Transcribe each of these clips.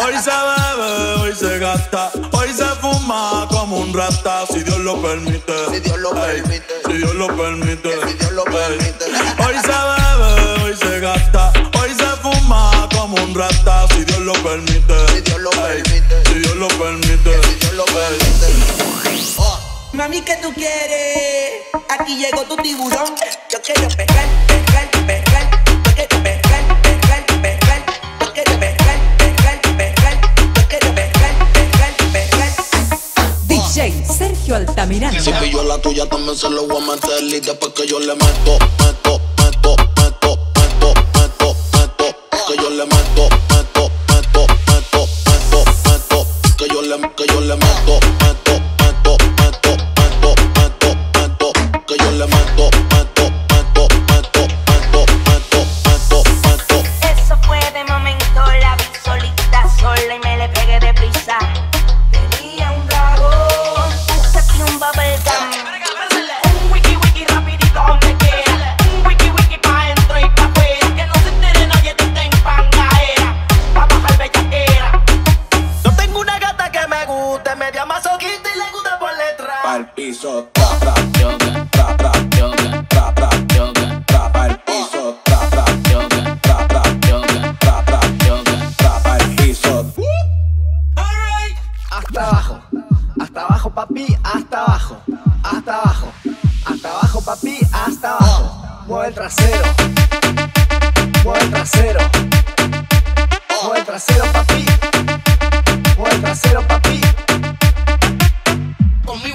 Hoy se bebe, hoy se gasta, hoy se fuma como un rata, si Dios lo permite. Si Dios lo permite. Si Dios lo permite. Si Dios lo permite. Hoy se bebe, hoy se gasta, hoy se fuma como un rata, si Dios lo permite. Si Dios lo permite. Ey, si Dios lo permite. Si Dios lo permite. Oh. Mami, ¿qué tú quieres? Aquí llegó tu tiburón. Yo quiero pegar, pegar, pegar. Yo quiero pegar. Sergio Altamirano. Dice que yo la tuya también se lo voy a meter y después que yo le meto, meto.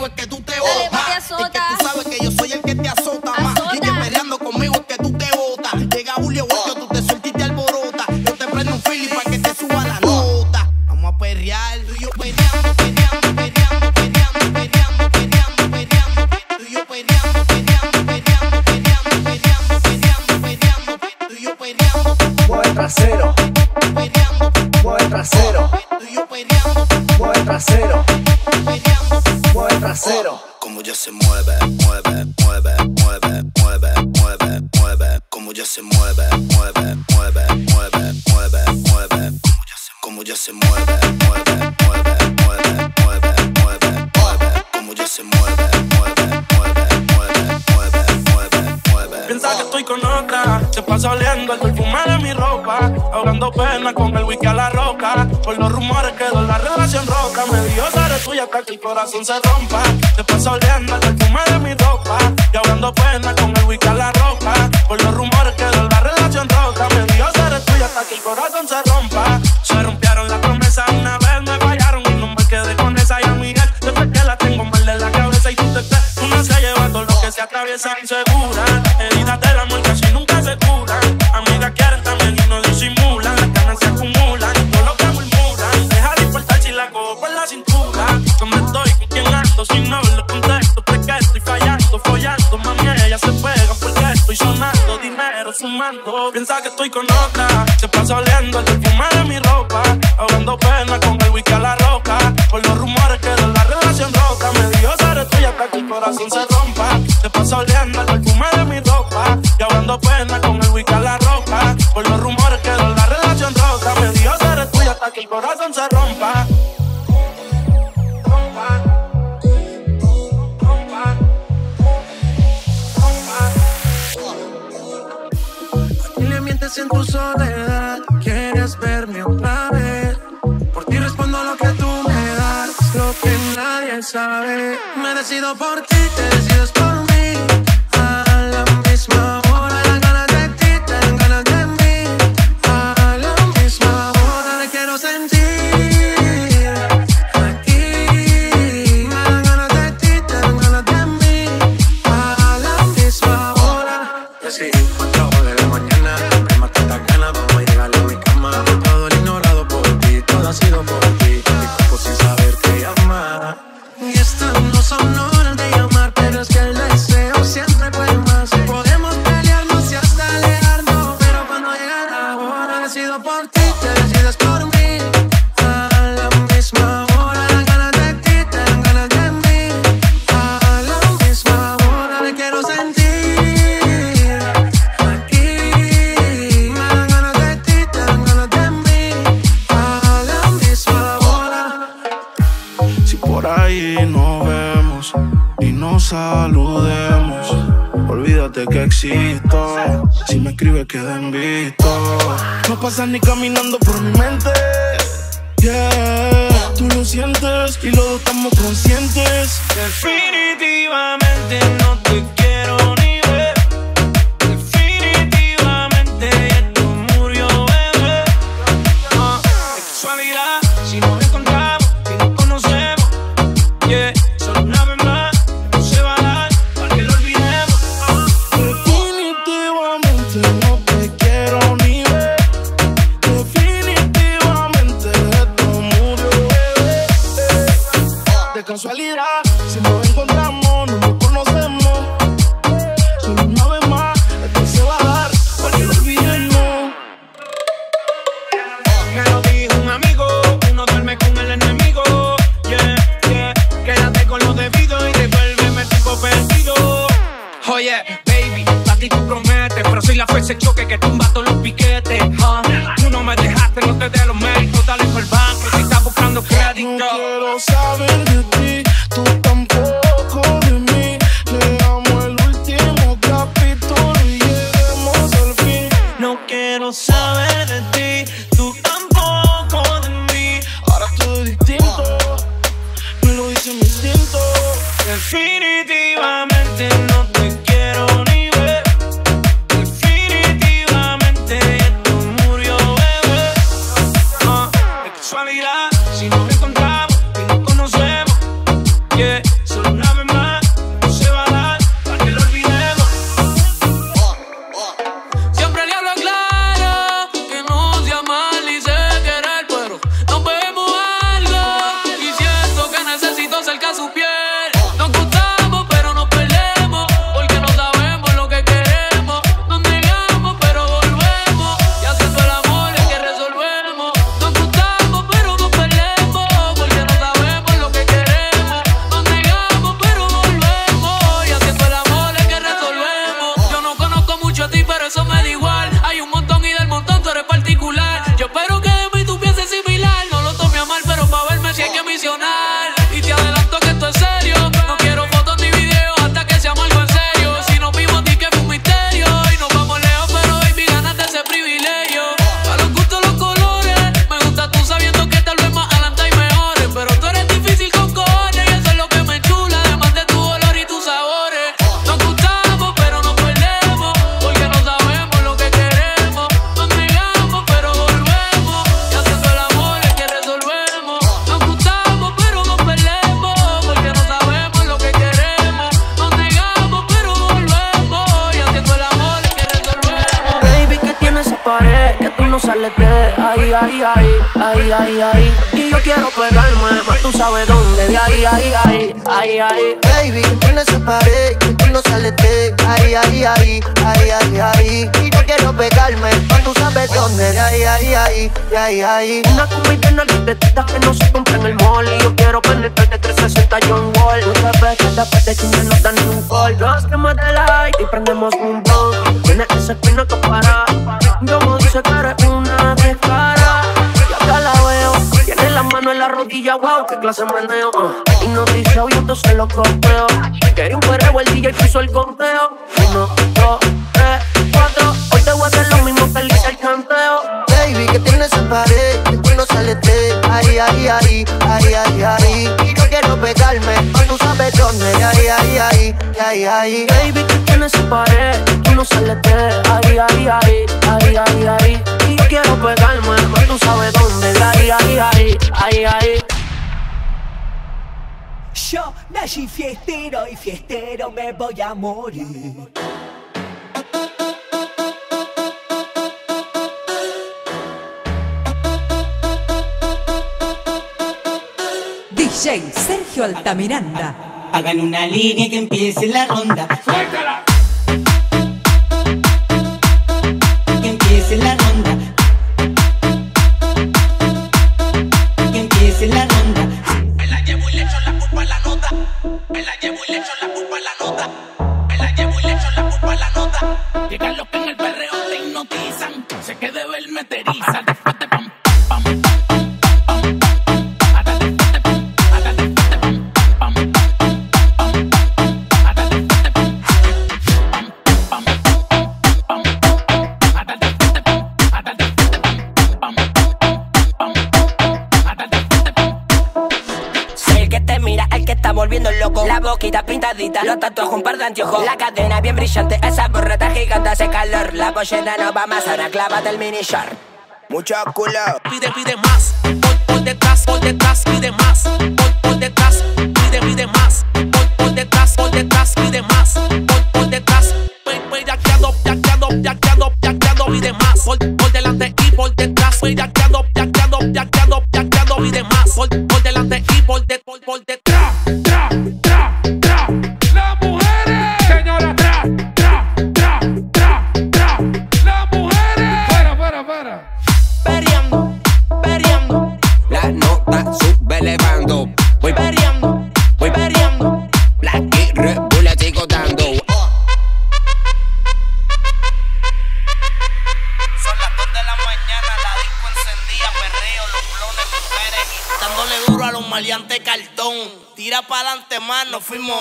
es que tú mueve, mueve, mueve, mueve, mueve. Como ya se mueve, mueve, mueve. Va saliendo el perfume de mi ropa, ahogando pena con el wiki a la roca. Por los rumores que quedó la relación rota. Me dio seré tuya hasta que el corazón se rompa. Te oliendo el perfume de mi ropa, y ahogando pena con el wiki a la roca. Por los rumores que quedó la relación rota. Me dio seré tuya hasta que el corazón se rompa. Se rompieron las promesas una vez, me fallaron y no me quedé con esa y amiga. Después que la tengo mal de la cabeza y tú te crees, una se lleva todo lo que se atraviesa insegura. la ropa. Por los rumores quedó la relación rota. Me dijo ser tuya hasta que el corazón se rompa. Aquí le mientes en tu soledad. Quieres verme otra vez. Por ti respondo lo que tú me das, lo que nadie sabe. Me decido por ti. Saludemos? Olvídate que existo. Si me escribes, queda en visto. No pasas ni caminando por mi mente. Yeah, tú lo sientes y los estamos conscientes. Definitivamente no te quiero ni ver. Definitivamente esto murió, bebé. De casualidad, si nos Baby, a ti tú prometes, pero soy la fuerza de choque que tumba todos los piquetes. ah. Tú no me dejaste, no te dé los méritos, dale por el banco si estás buscando No crédito. quiero saber casualidad, si nos ahí, ahí, ahí, ahí, ahí. Y yo quiero pegarme, mas tú sabes dónde, de ahí, ahí, ahí, ahí, ahí. Baby, tienes esa pared que tú no sales de ahí, ahí, ahí, ahí, ahí, ahí. Y yo quiero pegarme, pero tú sabes dónde, de ahí, ahí, ahí, de ahí, ahí. Una combi llena de tetas que no se compra en el mall Y yo quiero penetrarte 360 John Wall te ves que después de chingar no dan un gol Dos que me de like y prendemos un blunt Tienes esa espina que para Yo me dice que eres mano en la rodilla, wow, qué clase meneo uh. Y no dice yo entonces lo copio Quería un perreo, el DJ puso el conteo Uno, dos, tres, cuatro Hoy te voy a hacer lo mismo que le hice el canteo Baby, que tienes esa pared que tú no sales de ahí, ahí, ahí, ahí, ahí, ahí. Y yo quiero pegarme, tú sabes dónde, de ahí, ahí, ahí, ahí, ahí. Baby, que tienes esa pared, tú no sales de ahí, ahí, ahí, ahí, ahí, ahí. Nací fiestero y fiestero me voy a morir. DJ Sergio Altamiranda. Hagan una línea y que empiece la ronda. Que Me la llevo y le echo la culpa a la nota. Me la llevo y le echo la culpa a la nota. Llegan los que en el perreo te hipnotizan. Sé que de ver meteriza. Después los tatuajes, un par de anteojos. La cadena bien brillante, esa burreta gigante hace calor. La pollera no va más, a ahora clavate el mini short. Mucho culo. Pide, pide más. Por, detrás, por detrás, pide más. free.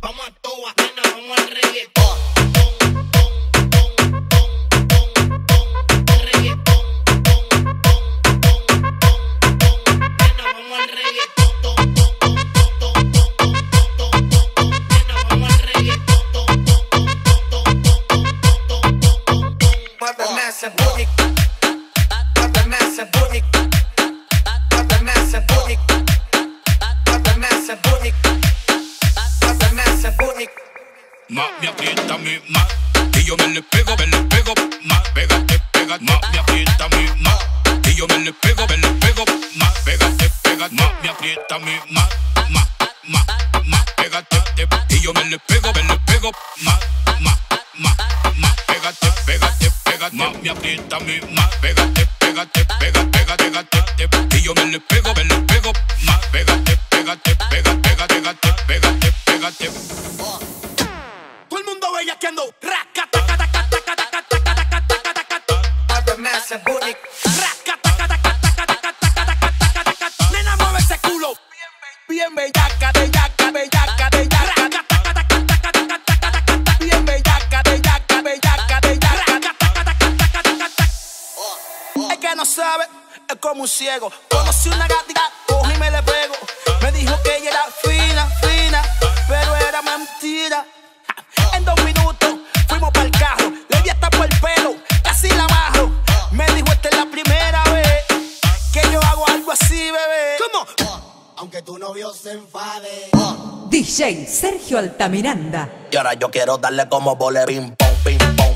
Vamos a toa, vamos al reggaetón. un ciego. Conocí una gatita, cogí y me le pego. Me dijo que ella era fina, fina, pero era mentira. En dos minutos fuimos para el carro, le di hasta por el pelo, casi la bajo. Me dijo, esta es la primera vez que yo hago algo así, bebé. ¿Cómo? Aunque tu novio se enfade. DJ Sergio Altamiranda. Y ahora yo quiero darle como bolerín, pom, pim, pom.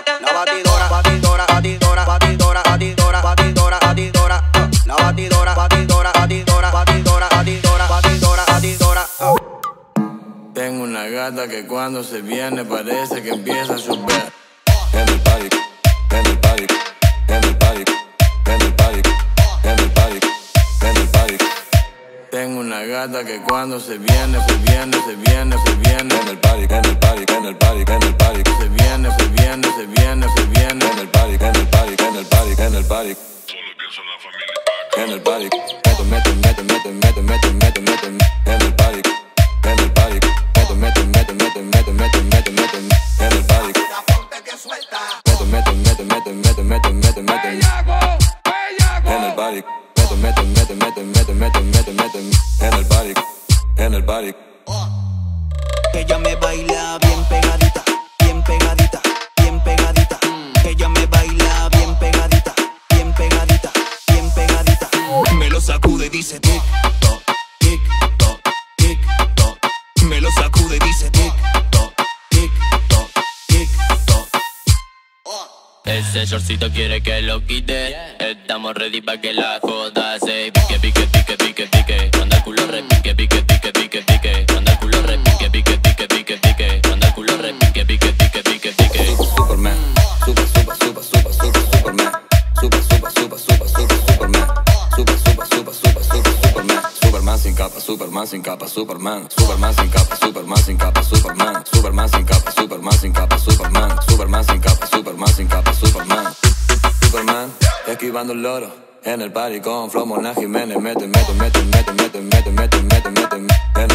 que cuando se viene parece que empieza a llover. En el party, en el party, en el party, en el party, en el party, en el party. Tengo una gata que cuando se viene, se viene, se viene, se viene. En el party, en el party, en el party, en el party. Se viene, se viene, se viene, se viene. En el party, en el party, en el party, en el party. En el party, que lo quite. Estamos ready pa' que la joda se pique, pique, pique, pique, pique. Cuando el culo repique, pique, pique, pique, pique. Cuando el culo repique, pique, pique, pique, pique. Cuando el culo repique, pique, pique, pique, pique. Superman, super, super, super, super, super, Superman. Super, super, super, super, super, Superman. Super, super, super, super, super, Superman. Superman sin capa, Superman sin capa, Superman. Superman sin capa, Superman sin capa, Superman. Superman sin capa, Superman sin capa, Superman. Superman sin capa, esquivando el loro. En el party con Flow Mona Jiménez. Mete, mete, mete, mete, mete, mete, mete, mete, mete.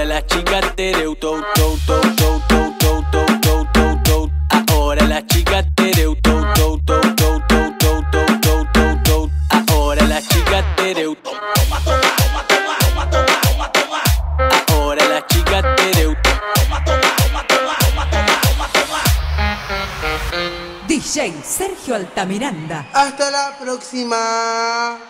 Ahora las chicas te de to to to to to to to to to to Ahora las chicas te de to to to to to to to to to to Ahora las chicas te de Ahora las chicas te de DJ Sergio Altamiranda. Hasta la próxima.